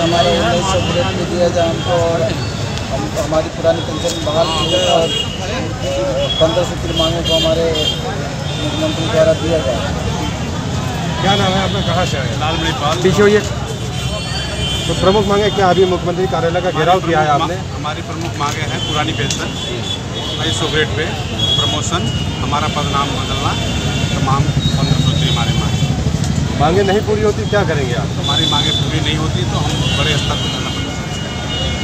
हमारा उन्नीस सौ भी दिया जाए हमको और हम हमारी पुरानी पेंशन बहाल की जाए और पंद्रह सूत्र मांगे को हमारे मुख्यमंत्री द्वारा दिया जाए क्या नाम है आपने कहा से पीछे होइए। तो प्रमुख मांगे क्या? अभी मुख्यमंत्री कार्यालय का घेराव किया है आपने। हमारी प्रमुख मांगे हैं पुरानी पेंशन बाईस सौ ग्रेड पे प्रमोशन हमारा पदनाम बदलना तमाम पंद्रह सूत्री हमारी मांगे। मांगे नहीं पूरी होती क्या करेंगे आप? हमारी मांगे पूरी नहीं होती तो हम Gracias.